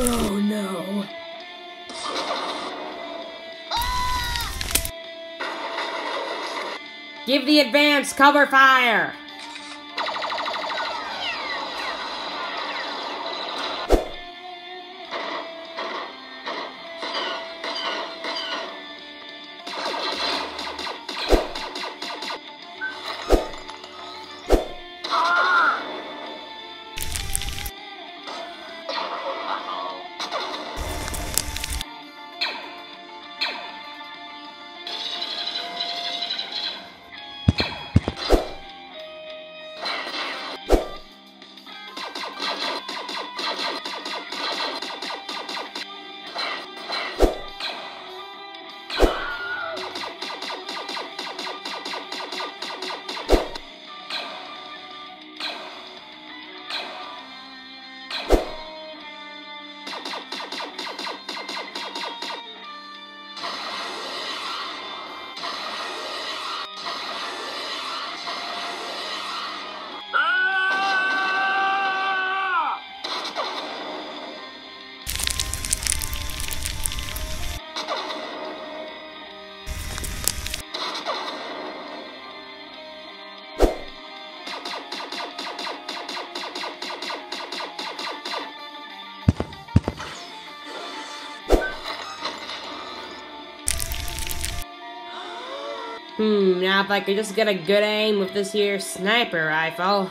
Oh no. Give the advance cover fire! Hmm, now if I could just get a good aim with this here sniper rifle.